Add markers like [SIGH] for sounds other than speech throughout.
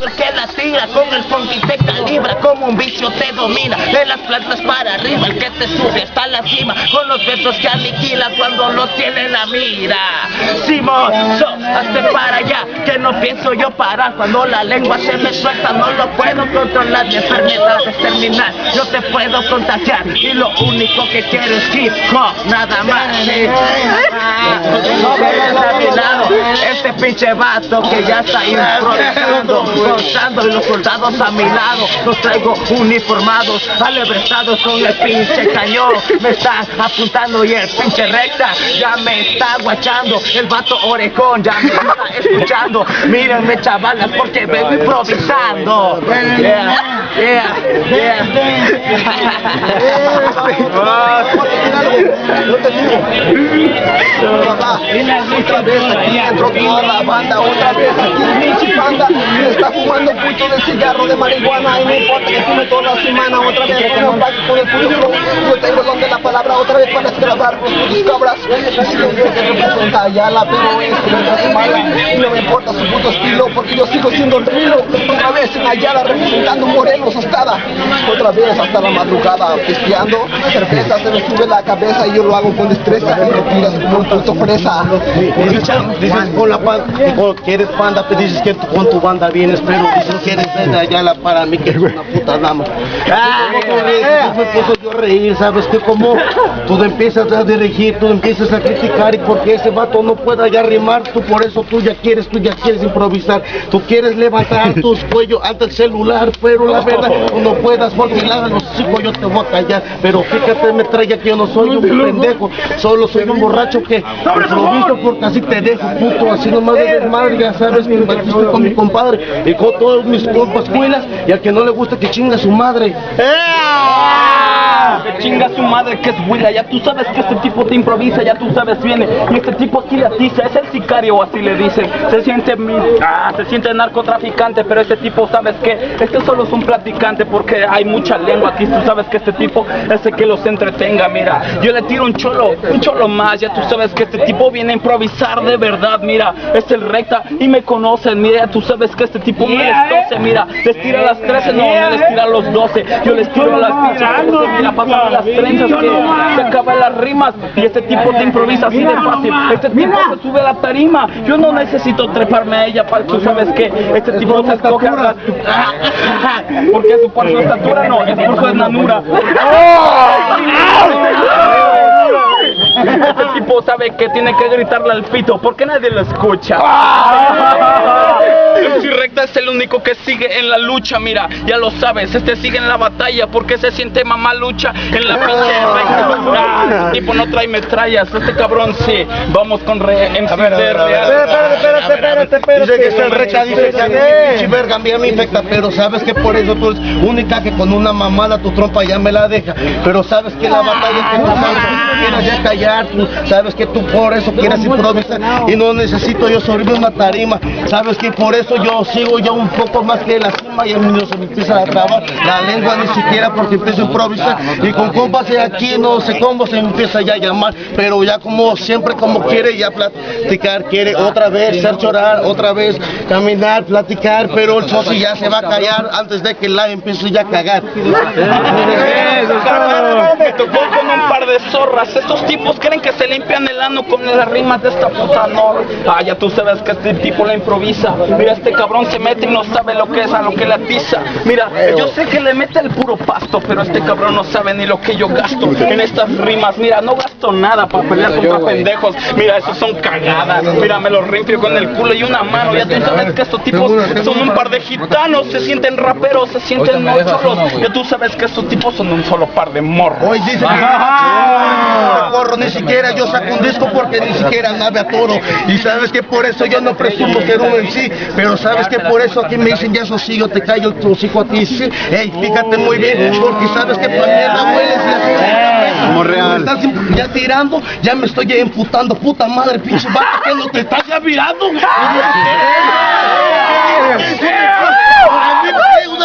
el que la tira, con el funky te calibra, como un vicio te domina, de las plantas para arriba, el que te sube hasta la cima, con los besos que aniquila cuando lo tiene la mira. Simón, so, hazte para allá, que no pienso yo parar, cuando la lengua se me suelta no lo puedo controlar, mi enfermedad es terminal, yo te puedo contagiar, y lo único que quiero es hip hop, nada más. sí. Este pinche vato que ya está improvisando, gozando y los soldados a mi lado, los traigo uniformados, alebrestados con el pinche cañón, me están apuntando y el pinche recta ya me está guachando, el vato orejón ya me está escuchando, mírenme chavalas porque vengo improvisando, yeah, yeah, Otra vez aquí entró toda la banda, otra vez aquí. El pinche panda está fumando un pucho de cigarro de marihuana y no importa que fume toda la semana, otra vez con el back con el puto flow, yo tengo donde la palabra otra vez para esclavar putos cabras, siempre que representa Ayala, pero es que no es mala, y no me importa su puto estilo porque yo sigo siendo el rilo, otra vez en Ayala representando morenos hasta otra vez hasta la madrugada, pisteando, cerveza se me sube la cabeza y yo lo hago con destreza, y me tiras como un puto fresa. Dices, con la panda, panda, te dices que tú con tu banda vienes, pero dices que eres de allá la para mí que es una puta dama. ¿Cómo ves? Yo me puedo yo reír, ¿sabes que Como tú empiezas a dirigir, tú empiezas a criticar y porque ese vato no pueda ya rimar, tú por eso tú ya quieres, tú ya quieres improvisar, tú quieres levantar [LAUGHS] tus cuellos ante el celular, pero la verdad tú no puedas porque la los chicos yo te voy a callar, pero fíjate me trae que yo no soy un pendejo, solo soy un borracho que improviso porque así te dejo puto, así nomás de desmadre, ya sabes que estoy con mi compadre. Y todos mis compas cuilas y al que no le gusta que chinga su madre. Que chinga su madre que es buena, ya tú sabes que este tipo te improvisa, ya tú sabes viene, y este tipo aquí le atiza, es el sicario así le dicen, se siente ah, se siente narcotraficante, pero este tipo sabes que, este solo es un platicante porque hay mucha lengua aquí, tú sabes que este tipo es el que los entretenga, mira, yo le tiro un cholo, un cholo más, ya tú sabes que este tipo viene a improvisar de verdad, mira, es el recta y me conocen, mira, tú sabes que este tipo me les mira, les tira a las 13, no, no les tira a los 12, yo les tiro a las pinches 12, mira, las trenzas que se acaban las rimas y este tipo te improvisa así de fácil, este tipo se sube a la tarima, yo no necesito treparme a ella, para tú sabes que este tipo se escoge a- porque es por su estatura, no, es por su enanura. Este tipo sabe que tiene que gritarle al pito porque nadie lo escucha. MC recta es el único que sigue en la lucha, mira, ya lo sabes, este sigue en la batalla porque se siente mamá lucha en la pinche recta. Ah, tipo no trae metrallas, este cabrón sí. Vamos con re MC. Espérate, espérate, espérate, espérate. Dice que es el recha, dice que verga a mí me infecta, pero sabes que por eso tú eres única que con una mamada tu trompa ya me la deja. Pero sabes que la batalla que quieres ya tú sabes que tú por eso quieres improvisar y no necesito yo subirme una tarima. Sabes que por eso yo sigo ya un poco más que la cima y a mí no se me empieza a trabar la lengua ni siquiera porque empiezo a improvisar y con compas de aquí no sé cómo se me empieza ya a llamar, pero ya como siempre como quiere ya platicar, quiere otra vez hacer llorar, otra vez caminar, platicar, pero el socio ya se va a callar antes de que la empiece ya a cagar. Me tocó con un par de zorras. Estos tipos creen que se limpian el ano con las rimas de esta puta no. Ah, ya tú sabes que este tipo la improvisa. Mira, este cabrón se mete y no sabe lo que es a lo que le atiza. Mira, yo sé que le mete el puro pasto, pero este cabrón no sabe ni lo que yo gasto en estas rimas. Mira, no gasto nada para pelear contra pendejos. Mira, esos son cagadas. Mira, me los limpio con el culo y una mano. Ya tú sabes que estos tipos son un par de gitanos. Se sienten raperos, se sienten no cholos. Ya tú sabes que estos tipos son un solo par de morros. Hoy dice que no corro, ni siquiera yo saco un disco porque ni siquiera nave a toro. Y sabes que por eso yo no presumo ser uno en sí, pero sabes que por eso aquí me dicen ya yo te callo tu hocico a ti. Sí. Ey, fíjate muy bien, porque sabes que para mierda hueles y así. Como real. Me estás ya tirando, ya me estoy emputando, puta madre, pinche vato, que no te estás ya virando.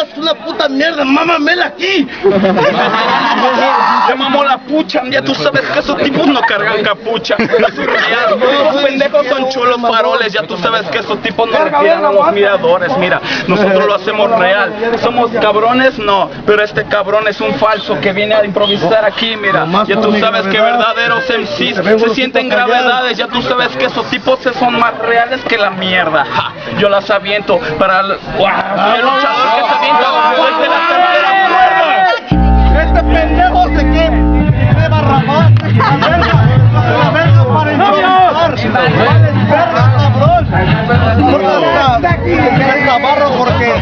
Cae una, puta mierda, mámamela aquí. [LAUGHS] Se mamó la pucha, ya tú sabes que esos tipos no cargan capucha. Es [LAUGHS] los pendejos son chulos faroles, ya tú sabes que esos tipos no refieren a los miradores. Mira, nosotros lo hacemos real. Somos cabrones, no, pero este cabrón es un falso que viene a improvisar aquí, mira. Ya tú sabes que verdaderos MCs se sienten gravedades, ya tú sabes que esos tipos son más reales que la mierda. Ja, yo las aviento para el, ¡Guau! el luchador que se avienta Este pendejo se que de Barrabás, la verga, la verga para. Vales verga, cabrón. Que Navarro porque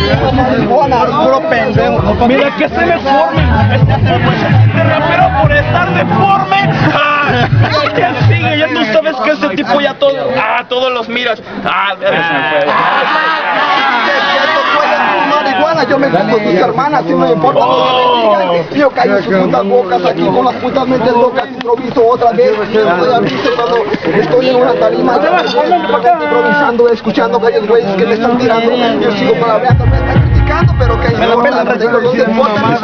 Juana es puro pendejo. Mira que se me forme. Este tipo es de rapero por estar deforme. ¡Ah! ¿Quién sigue? Ya tú sabes que ese tipo ya todo, ah, todos los miras. Ah, yo me gusto tus hermanas, si no me importa lo que me digan. Yo callo sus putas bocas aquí con las putas mentes locas, improviso otra vez. Estoy en una tarima, yo estoy improvisando, escuchando a aquellos güeyes que me están tirando. Yo sigo me están criticando, pero que me no te importa, mis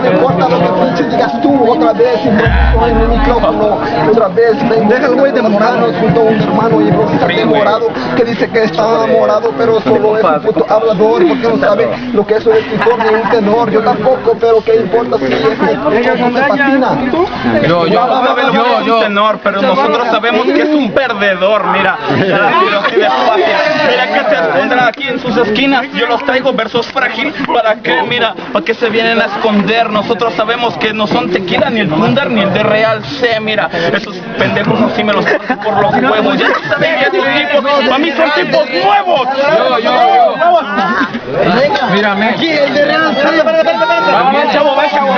me importa lo que pinche digas tú otra vez, en mi micrófono, otra vez, vengo Deja el güey de morado. junto a un hermano y que dice que está morado, pero solo es un puto hablador porque no sabe lo que es un escritor ni un tenor. Yo tampoco, pero qué importa si es se patina. Yo, yo, yo, yo, un tenor, pero nosotros sabemos que es un perdedor, mira. Mira que se esconden aquí en sus esquinas. Yo los traigo versos frágil. ¿Para qué? Mira, para que se vienen a esconder. Nosotros sabemos que no son tequila, ni el Thunder, ni el de Real C. Mira, esos pendejos así me los paso por los huevos. Ya saben que tipos, para mí son tipos nuevos. Yo, yo, yo. Mírame. Aquí el de Real chavo, ven, chavo.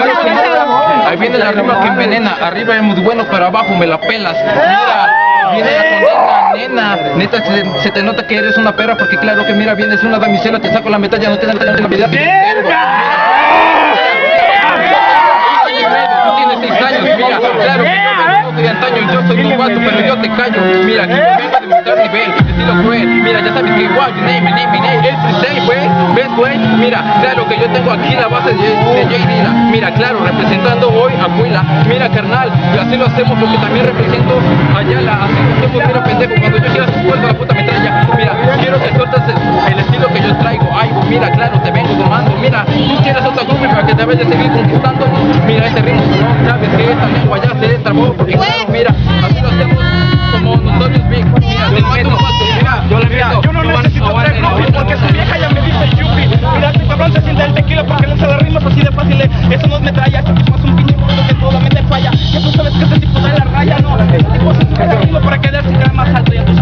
Ahí viene la rima que envenena. Arriba es muy bueno, pero abajo me la pelas. Mira. Viene la condena, nena. Neta, se, se te nota que eres una perra porque claro que mira, vienes una damisela, te saco la medalla, no te dan la vida tengo. Tú tienes seis años, mira, claro que de antaño y yo soy un vato, pero yo te callo. Mira, aquí yo vengo a demostrar nivel, estilo cruel. Mira, ya sabes que igual, you name, me name, me name, el freestyle, güey, ves, güey. Mira, claro que yo tengo aquí la base de, de J Dilla. Mira, claro, representando hoy a Huila. Mira, carnal, y así lo hacemos porque también represento a Yala. Así lo hacemos, mira, pendejo, cuando yo quiera su cuerpo, la puta metralla. Mira, quiero que sueltes el, el estilo que yo traigo. Ay, mira, claro, te domando. Mira, tú quieres otra groove para que te vayas a seguir conquistando. Mira, este ritmo, no sabes que esta lengua ya se trabó. Porque claro, mira, así lo hacemos como Notorious Big. Mira, te meto, mira, yo le Mira, yo no necesito tres novios porque su vieja ya me dice yupi. Mira, este cabrón se siente el tequila porque le hace las rimas así de fáciles. Eso no es metralla, este tipo es un pinche gordo que solamente falla. Ya tú sabes que ese tipo da la raya, no. Ese tipo se sube ritmo para quedarse cada más alto. Ya tú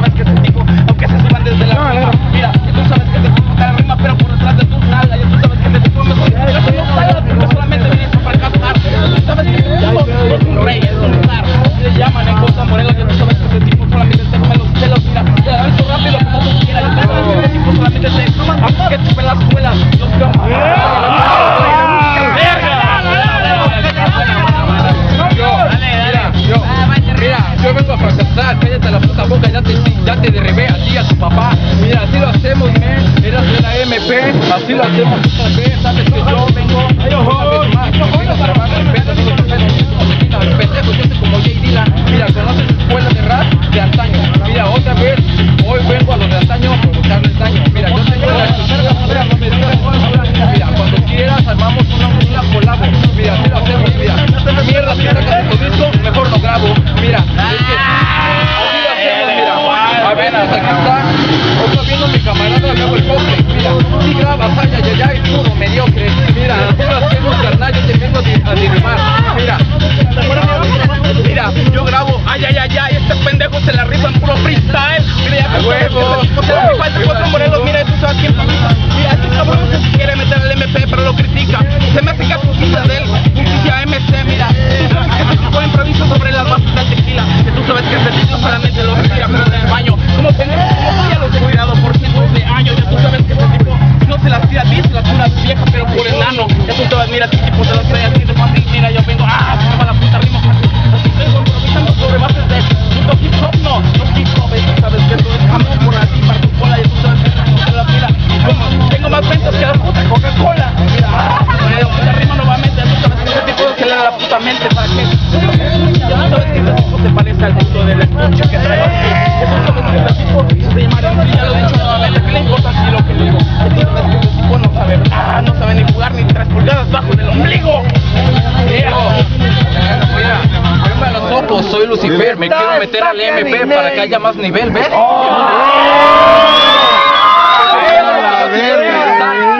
haya más nivel, ¿ves?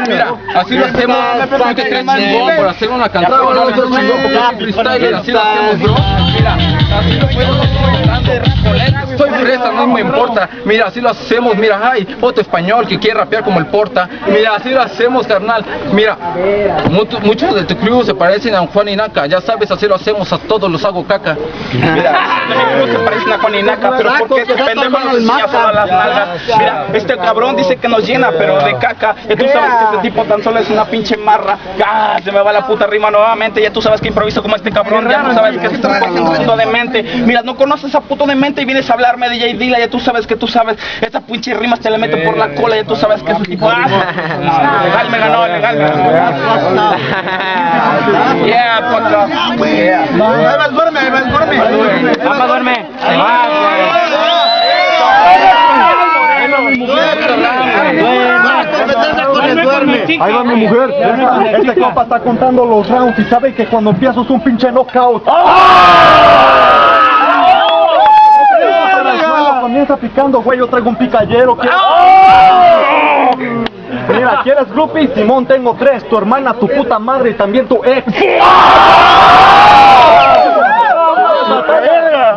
Mira, así lo hacemos. ¿Tú te crees chingón por hacer una canción? No, no, chingón porque es freestyle, así lo hacemos. Mira, así lo Soy fresa, no me importa. Mira, así lo hacemos. Mira, ay, otro español que quiere rapear como el Porta. Mira, así lo hacemos, carnal. Mira, muchos, muchos de tu crew se parecen a un Juan Inaca. Ya sabes, así lo hacemos. A todos los hago caca. Mira, [LAUGHS] se parecen a Juan Inaca, pero porque este pendejo nos enseña las nalgas. Mira, este cabrón dice que nos llena, pero de caca. Y tú sabes que este tipo tan solo es una pinche marra. Ah, se me va la puta rima nuevamente. Ya tú sabes que improviso como este cabrón. Ya tú sabes que es un puto de mente. Mira, no conoces a puto de mente y vienes a hablarme de J Dilla. Ya tú sabes que tú sabes. Esta pinche rimas te la meto por la cola. Ya tú sabes que ese tipo. Ah, legal me ganó, legal me ganó. Yeah, puta. Ahí duerme, ahí duerme. Papá duerme. Ahí va mi mujer. Este compa está contando los rounds y sabe que cuando empiezas un pinche knockout. Comienza picando, güey, yo traigo un picallero. ¿qué? Mira, ¿quieres groupies? Simón, tengo tres. Tu hermana, tu puta madre y también tu ex.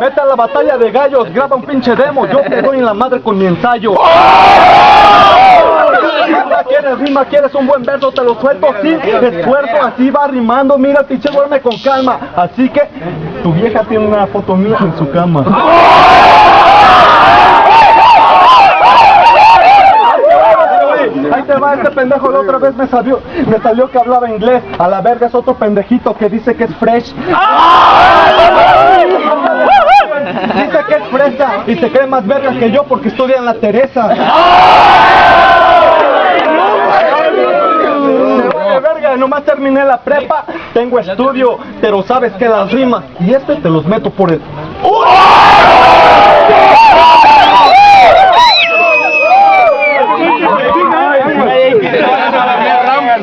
Vete a la batalla de gallos, graba un pinche demo. Yo te doy en la madre con mi ensayo. ¿Quieres rima? ¿Quieres un buen verso? Te lo suelto sin esfuerzo. Así va rimando. Mira, pinche duerme con calma. Así que tu vieja tiene una foto mía en su cama. Ahí te va, este pendejo la otra vez me salió, me salió que hablaba inglés. A la verga es otro pendejito que dice que es fresh. Dice que es fresa y se cree más verga que yo porque estudia en la Teresa. Nomás terminé la prepa, tengo estudio, pero sabes que las rimas y este te los meto por el.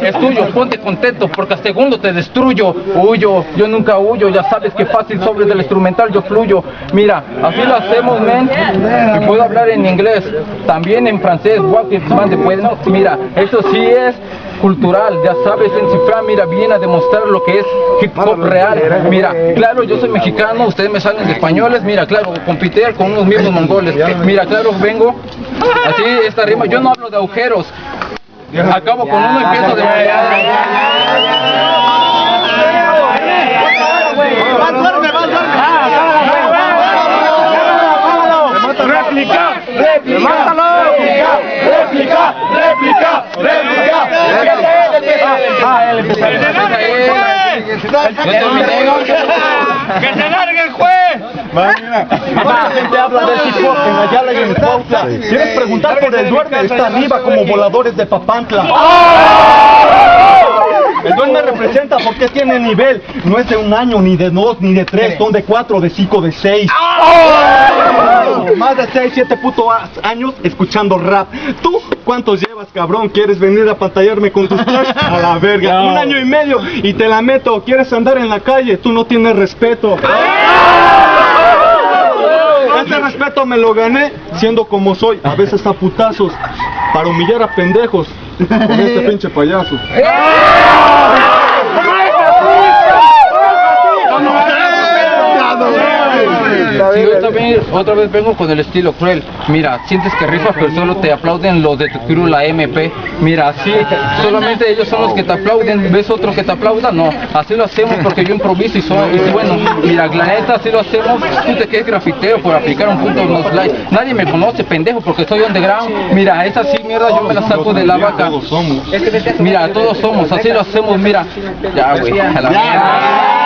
Es tuyo, ponte contento porque a segundo te destruyo. Huyo, yo nunca huyo, ya sabes que fácil sobre del instrumental yo fluyo. Mira, así lo hacemos, men. Y puedo hablar en inglés, también en francés. Mira, eso sí es cultural, ya sabes, en cifra, mira, viene a demostrar lo que es hip hop real. Mira, claro, yo soy mexicano, ustedes me salen de españoles, mira, claro, compiter con unos mismos mongoles. Mira, claro, vengo, así esta rima, yo no hablo de agujeros, acabo con uno y empiezo de ¡Réplica! ¡Réplica! ¡Réplica! ¡Réplica! ¡Réplica! Ah, él empezó. ¡Que se largue el juez! Mamá, te habla del en Ayala y en Cuautla. ¿Quieres preguntar por el duerme? Está arriba como voladores de Papantla. El duerme representa porque tiene nivel. No es de un año, ni de dos, ni de tres. Son de cuatro, de cinco, de seis. Más de seis, siete putos años escuchando rap. ¿Tú cuántos llevas, cabrón? ¿Quieres venir a pantallarme con tus trash? [LAUGHS] A la verga. Un año y medio y te la meto. ¿Quieres andar en la calle? Tú no tienes respeto. Ese respeto me lo gané siendo como soy, a veces a putazos, para humillar a pendejos. Con este [LAUGHS] pinche payaso. Sí, yo también otra vez vengo con el estilo cruel. Mira, sientes que rifas, pero solo te aplauden los de tu crew, la MP. Mira, así, solamente ellos son los que te aplauden. ¿Ves otro que te aplauda? No, así lo hacemos porque yo improviso y soy y bueno. Mira, la neta, así lo hacemos. Tú te quedes grafitero por aplicar un punto no like. Nadie me conoce, pendejo, porque soy underground. Mira, esa sí, mierda, yo me la saco de la vaca. Mira, todos somos, así lo hacemos, mira. Ya, güey, a la mierda.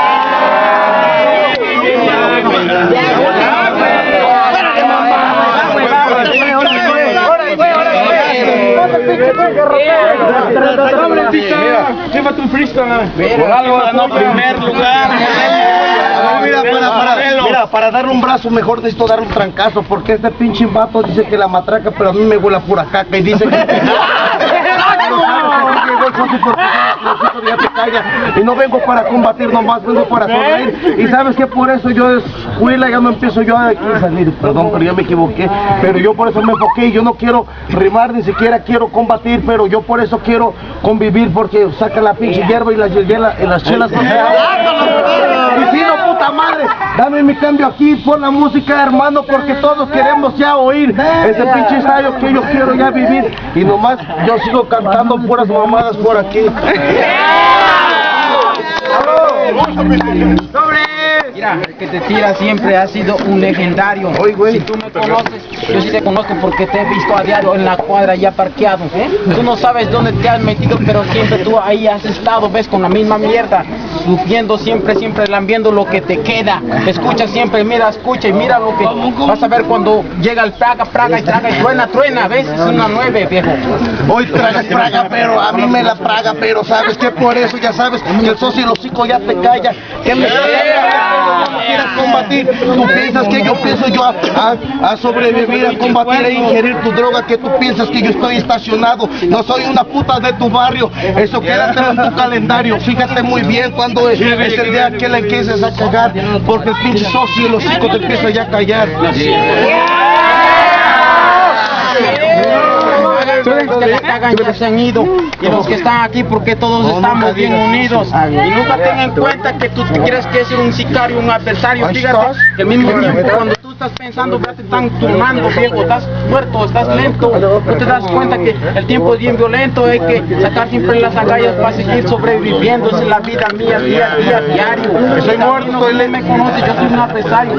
Por algo ganó primer lugar. Mira, para, para, mira, para darle un brazo mejor necesito darle un trancazo porque este pinche vato dice que la matraca, pero a mí me huele a pura caca y dice que... [LAUGHS] Y no vengo para combatir nomás, vengo para sonreír. Y sabes que por eso yo es Huila, ya no empiezo yo a salir, perdón, pero yo me equivoqué. Pero yo por eso me enfoqué yo no quiero rimar, ni siquiera quiero combatir, pero yo por eso quiero convivir porque saca la pinche hierba y las, y las chelas. y si no, puta madre, dame mi cambio aquí, pon la música, hermano, porque todos queremos ya oír ese pinche ensayo que yo quiero ya vivir. Y nomás yo sigo cantando puras mamadas por aquí. Mira, el que te tira siempre ha sido un legendario. Oye, güey. Si tú me conoces, yo sí te conozco porque te he visto a diario en la cuadra ya parqueado. Tú no sabes dónde te has metido, pero siempre tú ahí has estado, ves, con la misma mierda. Sufriendo siempre, siempre lambiendo lo que te queda. Escucha siempre, mira, escucha y mira lo que vas a ver cuando llega el praga, praga y traga y truena, truena, ¿ves? Es una nueve, viejo. Hoy tragas praga, pero a mí me la praga, pero sabes que por eso ya sabes que el socio y el hocico ya te calla. Que me quieras combatir. Tú piensas que yo pienso yo a, sobrevivir, a combatir, a ingerir tu droga, que tú piensas que yo estoy estacionado. No soy una puta de tu barrio. Eso quédate en tu calendario. Fíjate muy bien cuando es, el día que la empieces a cagar, porque el pinche socio y el hocico te empieza ya a callar. Los que la cagan ya se han ido. Y los que están aquí porque todos estamos bien unidos y nunca tengan en cuenta que tú te crees que es un sicario, un adversario. Fíjate que al mismo tiempo cuando tú estás pensando ya te están tomando viejo, estás muerto, estás lento no te das cuenta que el tiempo es bien violento hay que sacar siempre las agallas para seguir sobreviviendo. Esa es la vida mía día a día diario. Soy muerto, estoy me conoce yo soy un adversario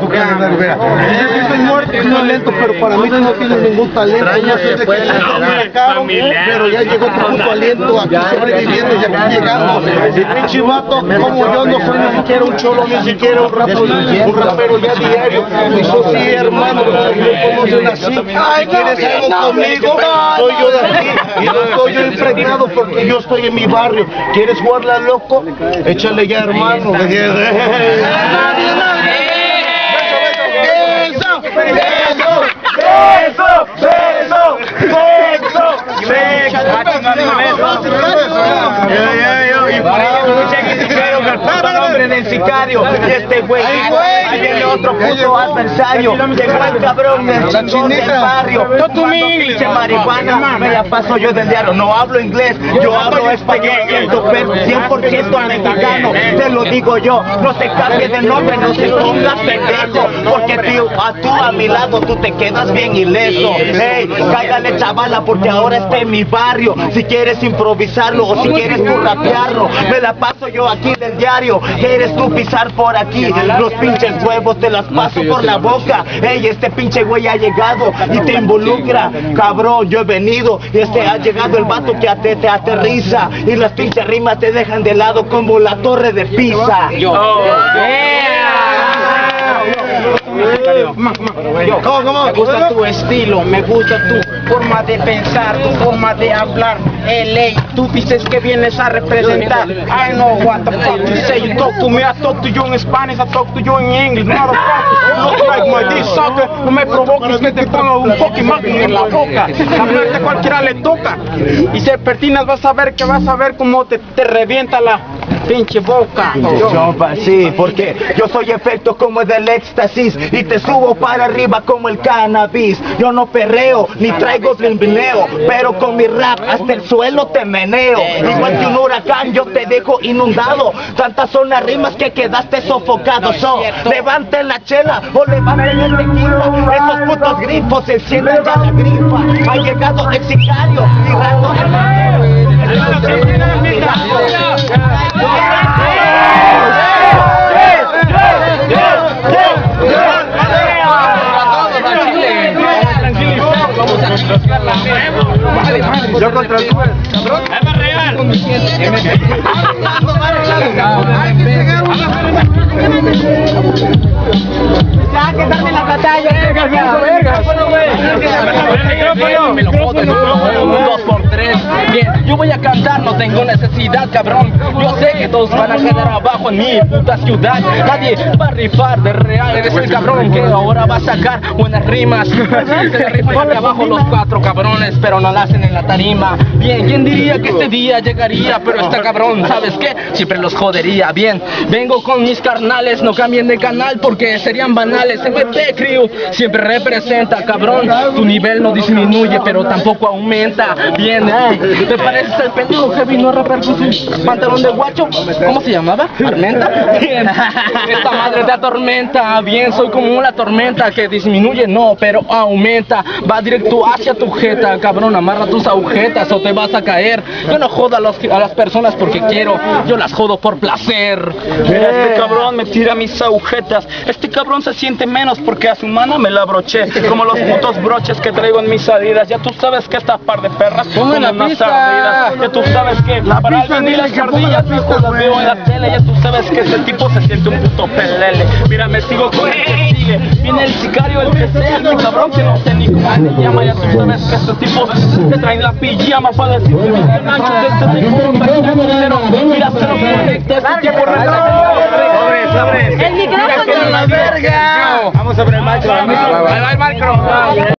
Tú qué ganas, vea. Yo sí soy muerto, soy lento, pero para mí tú no tienes ningún talento. No sé de qué te marcaron, pero ya llegó tu puto aliento aquí sobreviviendo y aquí llegando. Y pinche vato, como yo no soy ni siquiera un cholo, ni siquiera un rapero, un rapero ya diario. Eso sí, hermano, me conocen así. Si quieres algo conmigo, soy yo de aquí. Y no estoy yo impregnado porque yo estoy en mi barrio. ¿Quieres jugarla loco? Échale ya, hermano. [LAUGHS] Beijo! Beijo! Beijo! Beijo! Beijo! Beijo! Y por ahí dijeron el puto nombre del sicario. Y este güey ahí viene otro puto adversario llegó el cabrón el chingón del barrio. No tú pinche marihuana me la paso yo del diario. No hablo inglés yo hablo español. 100% mexicano te lo digo yo. No se cambie de nombre no se ponga pendejo porque tío, a tú a mi lado tú te quedas bien ileso. Hey cállale chavala porque ahora está en mi barrio. Si quieres improvisarlo o si quieres tú me la paso yo aquí del diario. Quieres tú pisar por aquí. Los pinches huevos te las paso por la boca. Hey este pinche güey ha llegado y te involucra. cabrón yo he venido. Y este ha llegado el vato que te, te aterriza y las pinches rimas te dejan de lado como la torre de Pisa me gusta tu estilo, me gusta tu forma de pensar, tu forma de hablar. LA, tú dices que vienes a representar. I know what the fuck you say. You talk to me, I talk to you in Spanish, I talk to you in English. Motherfucker, look like my dick sucker. No me provoques que te ponga un Pokémon en la boca. La cualquiera le toca. Y si pertinas vas a ver que vas a ver cómo te, te revienta la pinche boca. Chompa, sí, porque yo soy efecto como el del éxtasis y te subo para arriba como el cannabis. Yo no perreo ni traigo blimbileo, pero con mi rap hasta el suelo te meneo. Igual que un huracán yo te dejo inundado. Tantas son las rimas que quedaste sofocado. So, levanten la chela o levanten el tequila. Esos putos grifos encienden ya la grifa. Ha llegado el sicario y rato Yo contra el Me lo jodo, un dos por tres. Bien, yo voy a cantar, no tengo necesidad, cabrón. Yo sé que todos van a quedar abajo en mi puta ciudad. Nadie va a rifar de real. Eres el cabrón que ahora va a sacar buenas rimas. [LAUGHS] Se rifan abajo los cuatro cabrones, pero no la hacen en la tarima. Bien, ¿quién diría que este día llegaría? Pero está cabrón, ¿sabes qué? Siempre los jodería. Bien, vengo con mis carnales, no cambien de canal porque serían banales. Crew siempre representa, cabrón. Tu nivel no disminuye, pero tampoco aumenta. Bien, eh, ¿te pareces el pendejo que vino a rapar con su pantalón de guacho? ¿Cómo se llamaba? ¿Armenta? Bien, esta madre te atormenta. Bien, soy como una tormenta que disminuye, no, pero aumenta. Va directo hacia tu jeta, cabrón. Amarra tus agujetas o te vas a caer. Yo no jodo a, los- a las personas porque quiero, yo las jodo por placer. Mira, este cabrón me tira mis agujetas. Este cabrón se siente menos porque a su mano me la broché. Como los putos broches que traigo en mis adidas. Ya tú sabes que esta par de perras son la unas pista. ardidas. Ya tú sabes que para alguien ni las ardillas, hijo, las veo en la tele. Ya tú sabes que este tipo se siente un puto pelele. Mira, me sigo con el que sigue. Viene el sicario, el que sea, este cabrón que no sé ni cómo se llama. Ya tú sabes que este tipo te traen la pijama para decir que el de este tipo. Mira, se lo conecta, este tipo El micrófono. Vamos sobre el macho. Ahí va el macro.